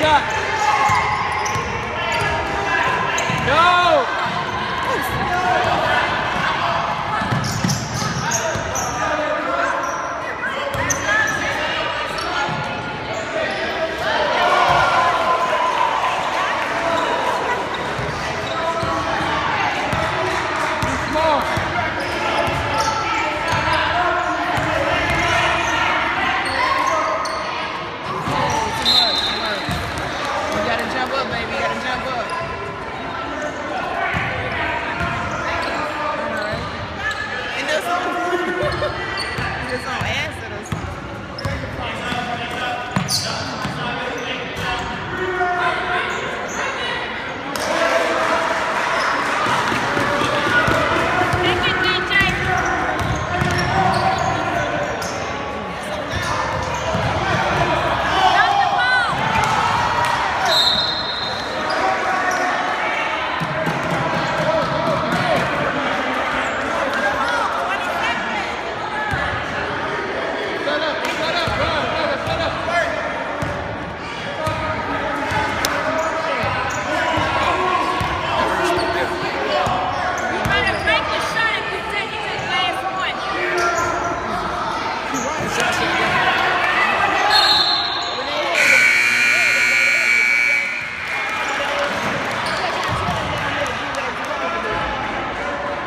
got. Fantastic.